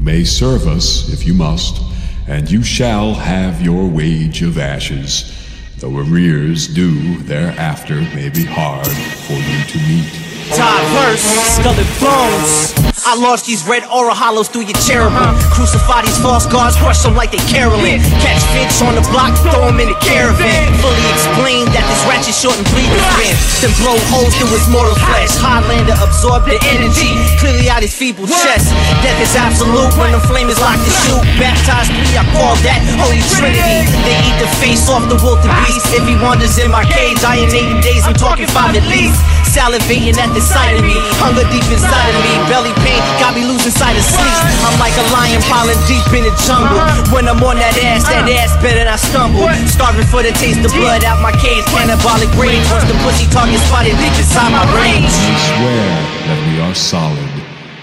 You may serve us if you must, and you shall have your wage of ashes, though arrears due thereafter may be hard for you to meet. Todd verse, skull and bones. I launched these red aura hollows through your cherubim. Crucify these false gods, crush them like they caroling. Catch fish on the block, throw them in a caravan. Fully explain that this ratchet short and bleeding fin. Then blow holes through his mortal flesh. Highlander absorb the energy, clearly out his feeble chest. Death is absolute when the flame is locked to shoot. Baptized me, I call that Holy Trinity. They eat the face off the beast. If he wanders in my cage, I in 80 days, I'm talking five at least. Salivating at the sight of me, hunger deep inside of me, belly pain got me losing sight of sleep. I'm like a lion piling deep in the jungle. When I'm on that ass, that ass better I stumble. Starving for the taste of blood out my cage, cannibalic rage. Once the pussy target spotted deep inside my range. We swear that we are solid.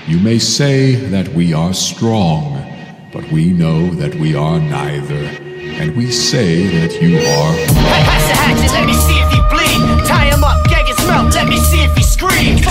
You may say that we are strong, but we know that we are neither. And we say that you are. Pass the hatchet, let me see if you bleed. Tie him up, gag his mouth, let me see if he screams.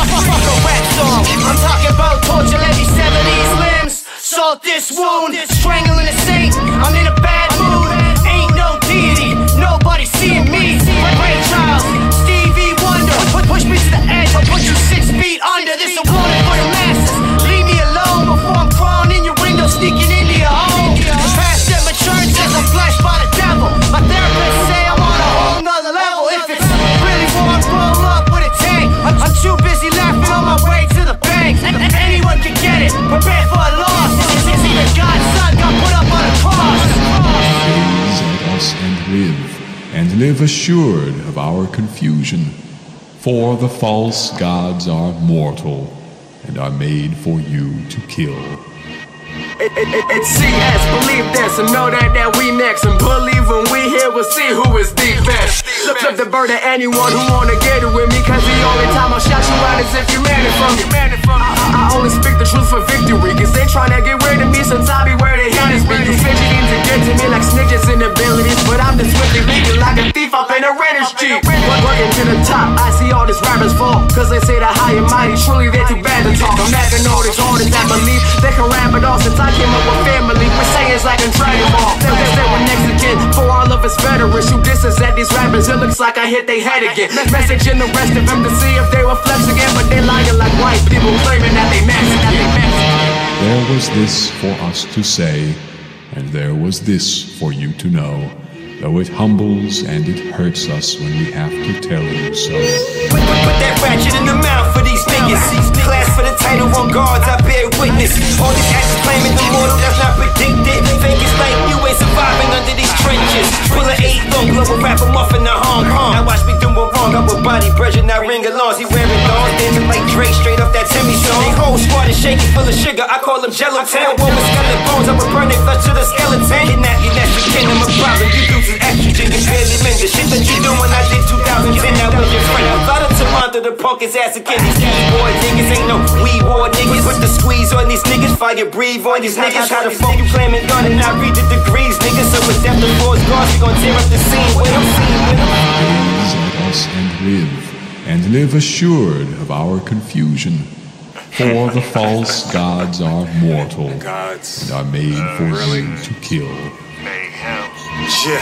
This wound, strangling a saint. I'm in a bad mood. Ain't no deity, nobody seeing me. Great child, Stevie Wonder. Push, me to the edge, I'll put you six feet under. This a warning for the masses. Leave me alone before I'm crawling in your window, sneaking into your home. Past that maturity says I'm flashed by the devil. My therapist say I'm on a whole nother level. If it's really war, I'm roll up with a tank. I'm, too busy laughing on my way to the bank. Anyone can get it. Prepare live assured of our confusion. For the false gods are mortal, and are made for you to kill. It, it, it, it's CS, believe this, and know that that we next. And believe when we here, we'll see who is the best. Look up the bird at anyone who wanna get it with me, cause the only time I'll shout you out is if you man it from me. I, I only speak the truth for victory, cause they tryna get rid of me since I be where they Rappers fall, cause they say high and mighty, truly they're too bad to talk. These that believe they can it all since I came up with family. We're like Dragon Ball. They, they, they next again for all of us veterans. Disses at these rappers, it looks like I hit they head again. Message in the rest of them to see if they were flex again, but they lying like white people claiming that they. There was this for us to say, and there was this for you to know, though it humbles and it hurts us when we have to tell you so. Put, put, that ratchet in the mouth for these niggas. Class for the title on guards, I bear witness. All these actions claiming the mortal that's not predicted. Fake is like you ain't surviving under these trenches. Pull an eight long global rapper off in the Hong Kong. Now watch me do wrong. I'm with body pressure, not ring alarms. He wearing thongs, dancing like Drake straight off that Timmy song. They is shaking full of sugar. I call them Jello Town. Woman skeleton bones, I burn their flesh to the skeleton. Kidnap you, that's your kin. I'm a problem. You is estrogen, you barely mend the shit that you do when I did 2010. That was your friend. I thought of Toronto, the punk is ass again. These boy niggas ain't no we war niggas. Put the squeeze on these niggas, fire breathe on these niggas. How the fuck you claiming gun and not read the degrees, niggas? So with death the force guards, we gon' tear up the scene with them. Gaze at us and live, and live assured of our confusion. For the false gods are mortal, gods and are made uh, for you to kill. Mayhem. Yeah,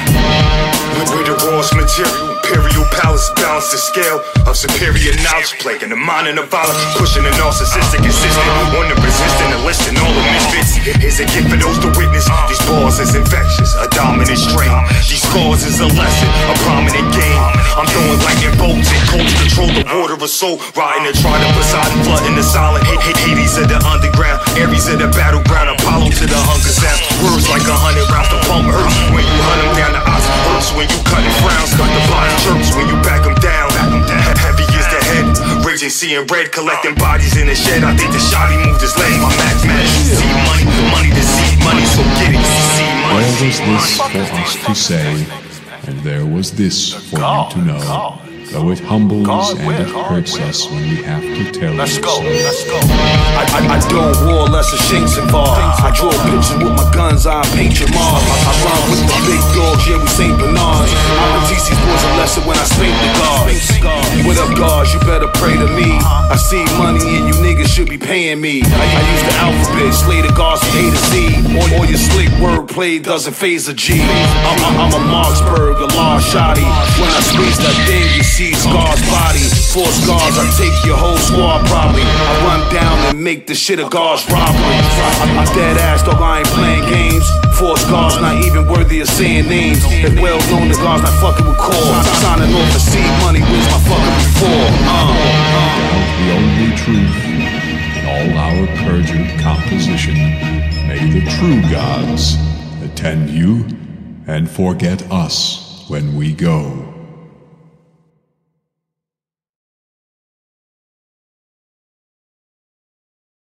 we, we the rawest material. Imperial palace balance the scale of superior knowledge, plaguing the mind and the violence, pushing the narcissistic insistent, one to resistant, a listing all the misfits. Is a gift for those to witness. These bars is infectious, a dominant strain. These scars is a lesson, a prominent game. I'm throwing lightning bolts and cold to control the water of soul. Riding the trident, Poseidon, flooding the silent. Hades of the underground, Ares of the battleground, Apollo to the hunger sound. Words like a hundred rounds to pump earth when you hunt them down the odds. Hurts when you cut it frowns, cut the body chirps when you back them down. Back them down. Heavy is the head, raging, seeing red, collecting bodies in the shed. I think the shotty moved his legs. My max man, see money, money to see money, so get it. See money. was this for us to say, and there was this for you to know, though it humbles God, and it hurts us when we have to tell Let's you go, so. let's go. I, I, I don't war less the shinks involved. I draw pictures with my guns, I paint your mom. I, I run with the big dogs, yeah, we St. Bernards. I'ma teach these boys a lesson when I spank the guards. What up, guards? You better pray to me. I see money and you niggas should be paying me. I, I use the alphabet, slay the guards from A to Z. All, all your slick wordplay doesn't phase a G. I'm, I'm, I'm a Mossberg, a large shotty. When I squeeze that thing, you see scars body. Four scars, I take your whole squad probably. I run down and make the shit a guard's robbery. I, I dead ass, dog, I ain't playing games. Four scars, not even worthy of saying names. If well known, the guards not fucking with calls. Signing off for seed money, perjured composition. May the true gods attend you and forget us when we go.